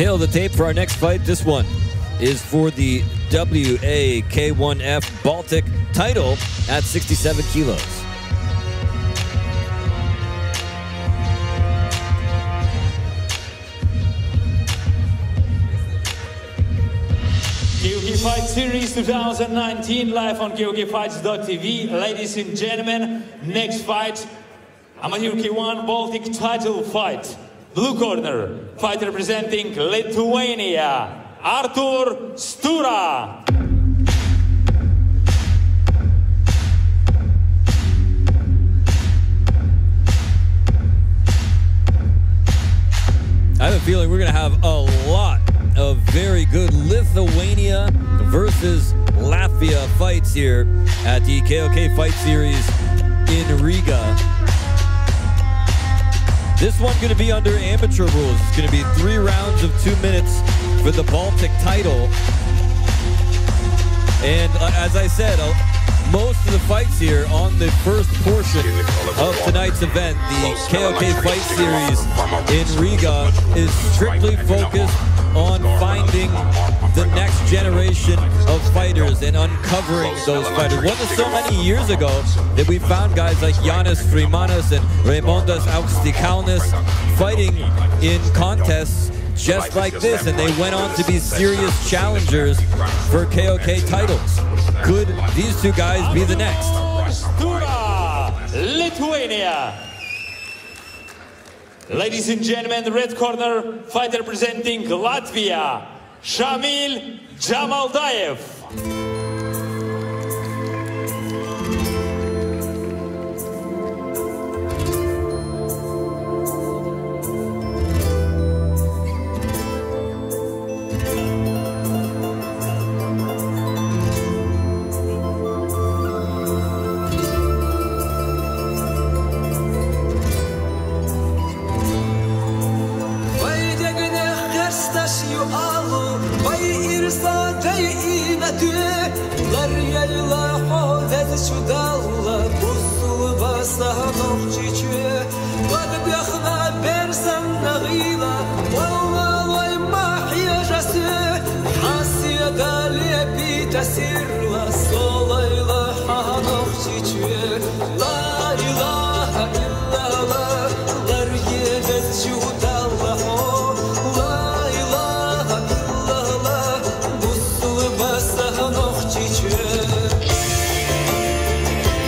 Tale of the tape for our next fight. This one is for the WAK1F Baltic title at 67 kilos. KOK Fight Series 2019 live on KOKFights.tv. Ladies and gentlemen, next fight, Amateur K1 Baltic title fight. Blue corner, fighter representing Lithuania, Artur Stura. I have a feeling we're going to have a lot of very good Lithuania versus Latvia fights here at the KOK Fight Series in Riga. This one going to be under amateur rules. It's going to be three rounds of two minutes for the Baltic title. And uh, as I said, uh, most of the fights here on the first portion of tonight's event, the KOK Fight Series in Riga, is strictly focused on finding the next generation of fighters and uncovering those fighters. Wasn't so many years ago that we found guys like Janis Freimanas and Raimondas Aukštikalnis fighting in contests just like this, and they went on to be serious challengers for KOK titles. Could these two guys be the next? Lithuania. Ladies and gentlemen, the red corner, fighter representing Latvia, Shamil Jamaldayev. derla hodez çudalla Buzlu basa nohçiçi Kadıb yaxına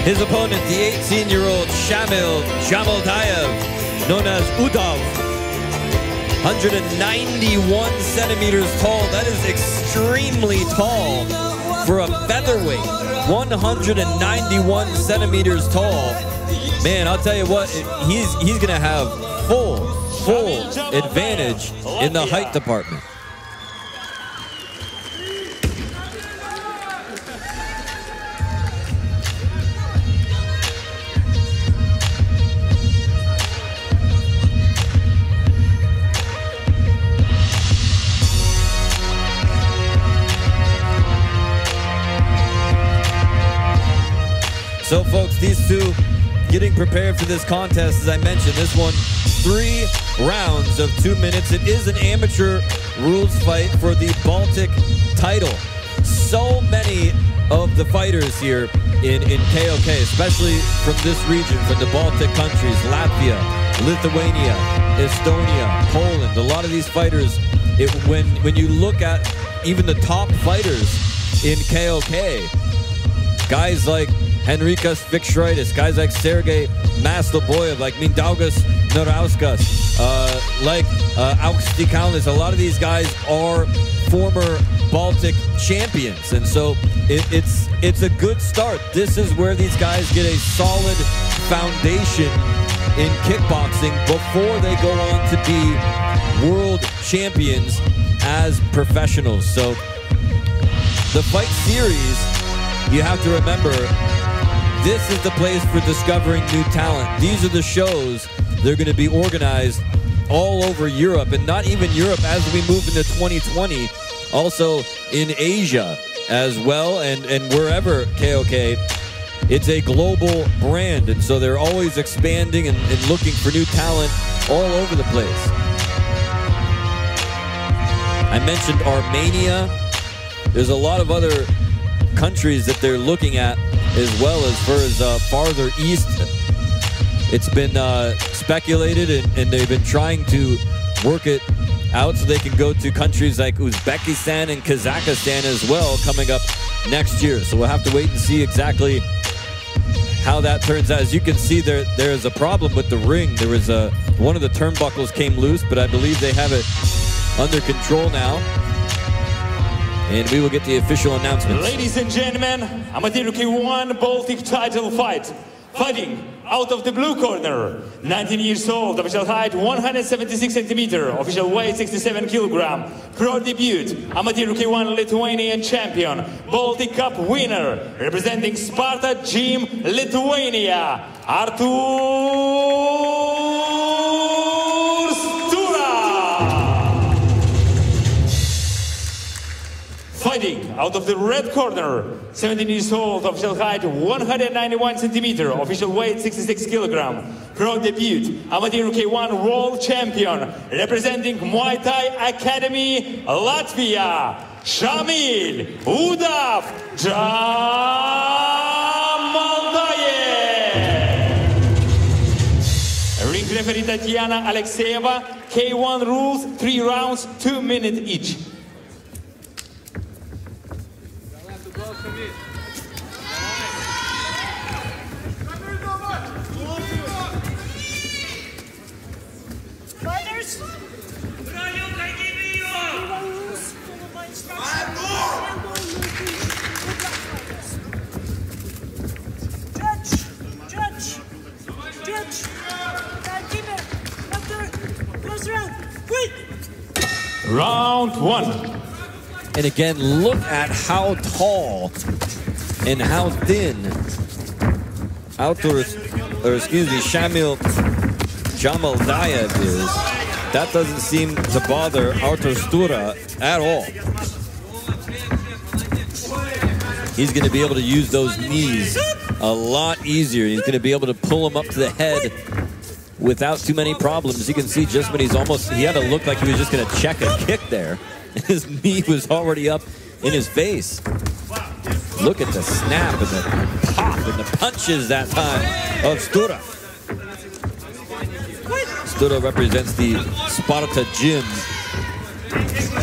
His opponent, the 18-year-old Shamil Jamaldayev, known as Udav, 191 centimeters tall. That is extremely tall for a featherweight. 191 centimeters tall. Man, I'll tell you what, he's he's gonna have full full advantage in the height department. So, folks, these two getting prepared for this contest. As I mentioned, this one, three rounds of two minutes. It is an amateur rules fight for the Baltic title. So many of the fighters here in, in KOK, especially from this region, from the Baltic countries, Latvia, Lithuania, Estonia, Poland. A lot of these fighters, it, when, when you look at even the top fighters in KOK, guys like Henrikas Vikšraitis, guys like Sergei Masloboyev, like Mindaugas Narauskas, uh, like uh, Aukštikalnis. A lot of these guys are former Baltic champions, and so it, it's it's a good start. This is where these guys get a solid foundation in kickboxing before they go on to be world champions as professionals. So the fight series, you have to remember, this is the place for discovering new talent. These are the shows they're going to be organized all over Europe, and not even Europe as we move into 2020, also in Asia as well, and, and wherever KOK. It's a global brand, and so they're always expanding and, and looking for new talent all over the place. I mentioned Armenia. There's a lot of other countries that they're looking at as well as far as uh, farther east. It's been uh, speculated and, and they've been trying to work it out so they can go to countries like Uzbekistan and Kazakhstan as well coming up next year. So we'll have to wait and see exactly how that turns out. As you can see, there there is a problem with the ring. There was a one of the turnbuckles came loose, but I believe they have it under control now. And we will get the official announcements. Ladies and gentlemen, Amateur K1 Baltic title fight. Fighting out of the blue corner, 19 years old, official height 176 centimeter, official weight 67 kilogram, pro debut, Amateur K1 Lithuanian champion, Baltic Cup winner, representing Sparta Gym Lithuania, Artur out of the red corner, 17 years old, official height 191 centimeter, official weight 66 kilogram, pro debut, Amateur K1 world champion, representing Muay Thai Academy, Latvia, Shamil Udav Jamaldayev. Ring referee Tatiana Alexeyeva, K1 rules, three rounds, two minutes each. Round one. And again, look at how tall and how thin Artur, or excuse me, Shamil Jamaldayev is. That doesn't seem to bother Artur Stura at all. He's going to be able to use those knees a lot easier. He's going to be able to pull him up to the head without too many problems. You can see just when he's almost, he had to look like he was just going to check a kick there. His knee was already up in his face. Look at the snap and the pop and the punches that time of Stura. Stura represents the Sparta Gym,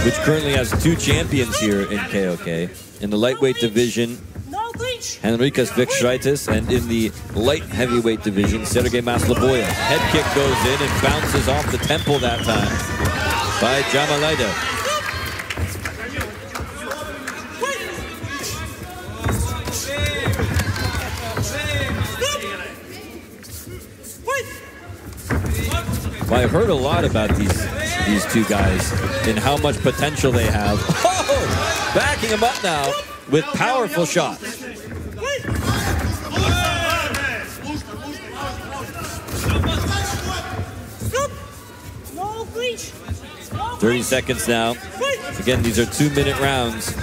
which currently has two champions here in KOK. In the lightweight division, Henrikas Vikšraitis, and in the light heavyweight division, Sergey Masloboyev. Head kick goes in and bounces off the temple that time by Jamaldayev. Well, I've heard a lot about these these two guys and how much potential they have. Oh, backing him up now with powerful shots. 30 seconds now. Again, these are two minute rounds.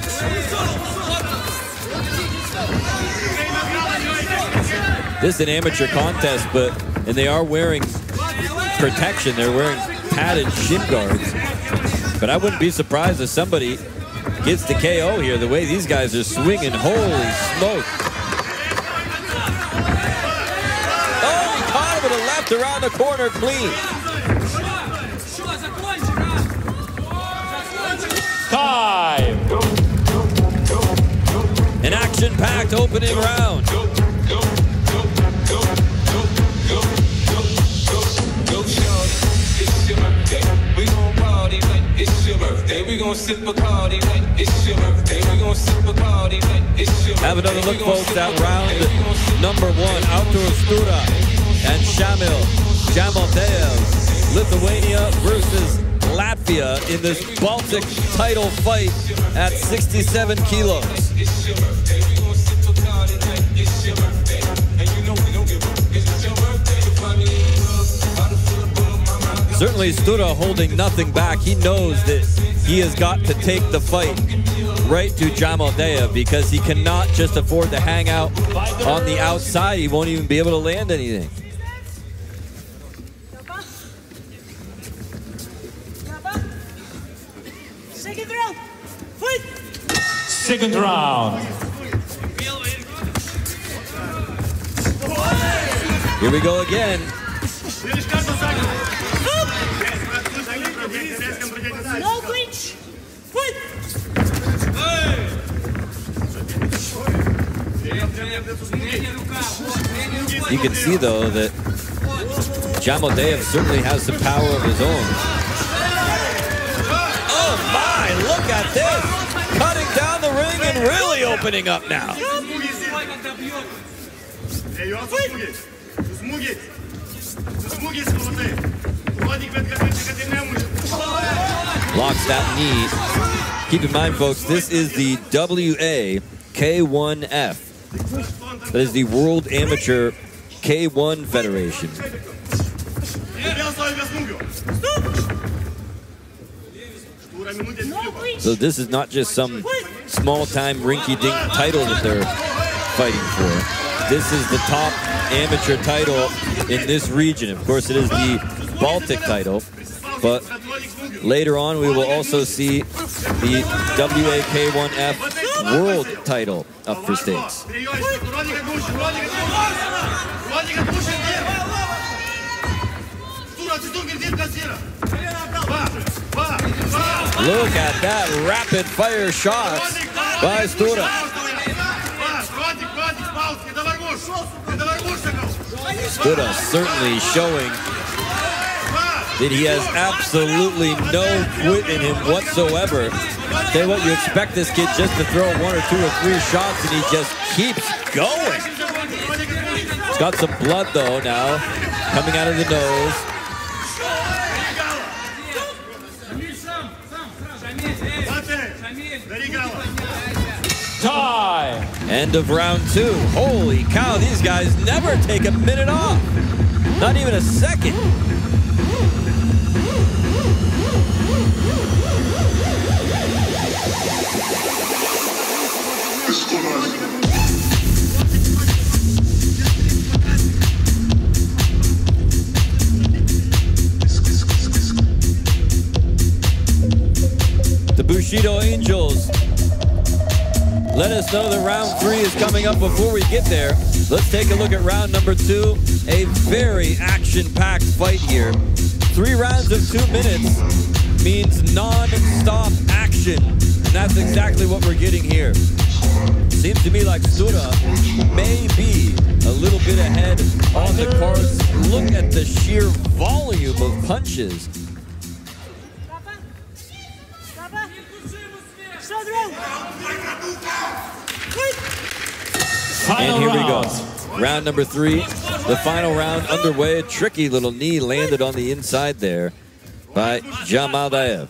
This is an amateur contest, but and they are wearing protection. They're wearing padded shin guards. But I wouldn't be surprised if somebody gets the KO here. The way these guys are swinging, holy smoke! Oh, he caught him with a left around the corner, clean. Party action-packed opening birthday. Have another look, folks, at round number one. Artur Stura and Shamil Jamaldayev. Lithuania versus Latvia in this Baltic title fight at 67 kilos. Certainly Stura holding nothing back. He knows that he has got to take the fight right to Jamaldayev because he cannot just afford to hang out on the outside. He won't even be able to land anything. Second round. Here we go again. No clinch. Fight. You can see, though, that Jamaldayev certainly has some power of his own. Really opening up now. Blocks that knee. Keep in mind, folks, this is the WA K1F. That is the World Amateur K1 Federation. So this is not just some small-time rinky-dink title that they're fighting for. This is the top amateur title in this region. Of course, it is the Baltic title, but later on we will also see the WAK1F World title up for stakes. Look at that rapid-fire shots by Stura. Stura certainly showing that he has absolutely no quit in him whatsoever. You what, you expect this kid just to throw one or two or three shots, and he just keeps going. He's got some blood, though, now, coming out of the nose. Tie. End of round two. Holy cow, these guys never take a minute off. Not even a second. The Bushido Angels let us know that round three is coming up before we get there. Let's take a look at round number two. A very action-packed fight here. Three rounds of two minutes means non-stop action. And that's exactly what we're getting here. Seems to me like Stura may be a little bit ahead on the cards. Look at the sheer volume of punches. And here we go. Round number three. The final round underway. A tricky little knee landed on the inside there by Jamal Jamaldayev.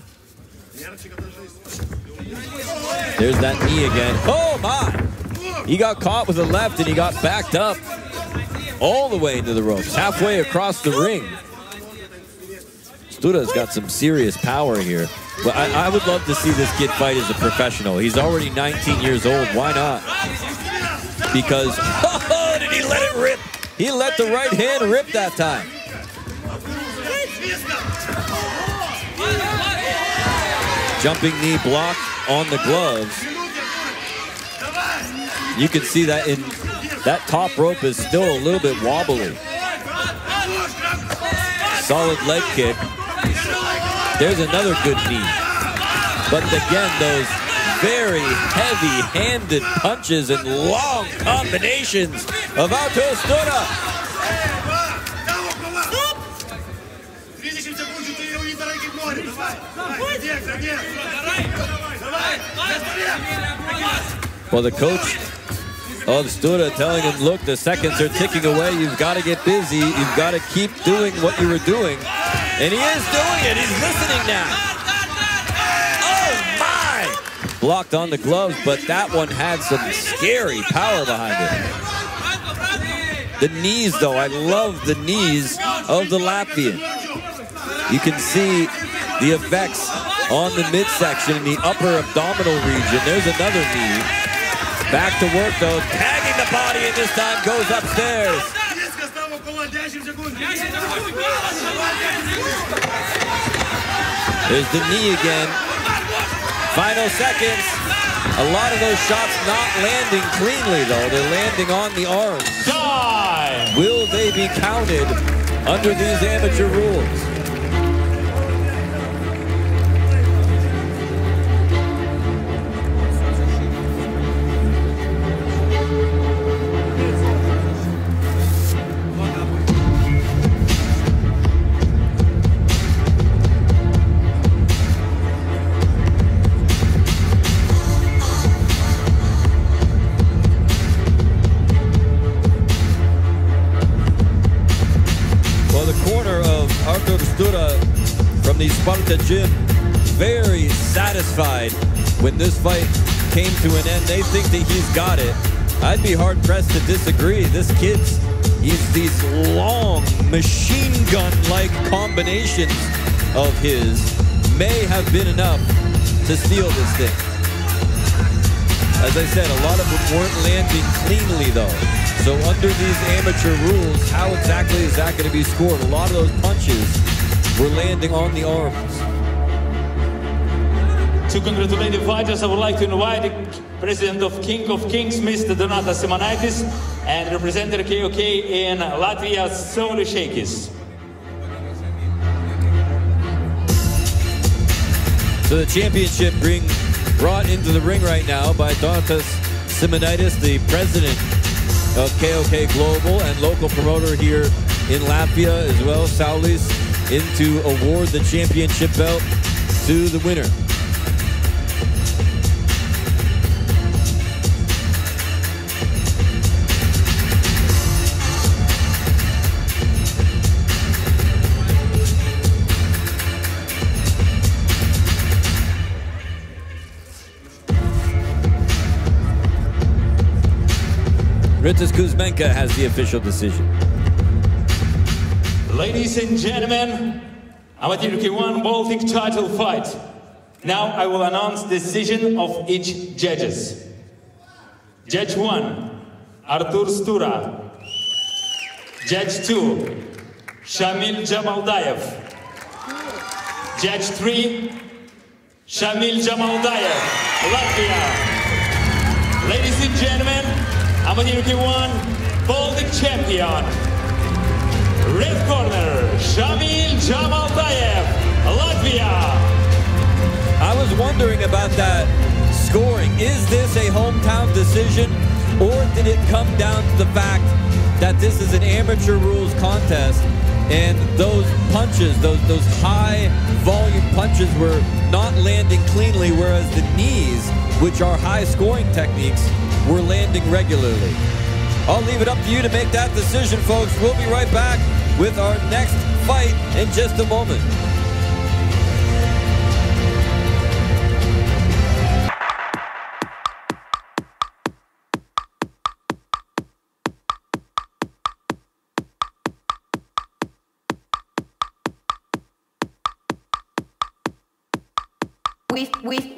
There's that knee again. Oh my! He got caught with a left and he got backed up all the way into the ropes, halfway across the ring. Stura's got some serious power here. But I, I would love to see this kid fight as a professional. He's already 19 years old. Why not? Because, oh, did he let it rip? He let the right hand rip that time. Jumping knee block on the gloves. You can see that in that top rope is still a little bit wobbly. Solid leg kick. There's another good knee. But again, those very heavy-handed punches and long combinations of Artur Stura. Well, the coach of Stura telling him, look, the seconds are ticking away. You've got to get busy. You've got to keep doing what you were doing. And he is doing it. He's listening now. My! Blocked on the gloves, but that one had some scary power behind it. The knees, though, I love the knees of the Latvian. You can see the effects on the midsection and the upper abdominal region. There's another knee. Back to work, though, tagging the body, and this time goes upstairs. There's the knee again. Final seconds. A lot of those shots not landing cleanly, though. They're landing on the arms. Time! Will they be counted under these amateur rules? Corner of Artur Stura from the Sparta gym, very satisfied when this fight came to an end. They think that he's got it. I'd be hard pressed to disagree. This kid's, he's these long machine gun-like combinations of his may have been enough to steal this thing. As I said, a lot of them weren't landing cleanly though. So under these amateur rules, how exactly is that going to be scored? A lot of those punches were landing on the arms. To congratulate the fighters, I would like to invite the president of King of Kings, Mr. Donatas Simonaitis, and representative KOK in Latvia, Saulis Šeikis. So the championship being brought into the ring right now by Donatas Simonaitis, the president Uh, of KOK Global and local promoter here in Latvia as well. Saulis in to award the championship belt to the winner. Ritas Kuzmenka has the official decision. Ladies and gentlemen, Amateur K1 Baltic title fight. Now I will announce decision of each judges. Judge 1, Artur Stura. Judge 2, Shamil Jamaldayev. Judge 3, Shamil Jamaldayev, Latvia. Ladies and gentlemen, Amateur K1 Baltic champion. Red corner, Shamil Jamaldayev, Latvia. I was wondering about that scoring. Is this a hometown decision, or did it come down to the fact that this is an amateur rules contest and those punches, those those high volume punches were not landing cleanly, whereas the knees, which are high scoring techniques, were landing regularly. I'll leave it up to you to make that decision, folks. We'll be right back with our next fight in just a moment. We we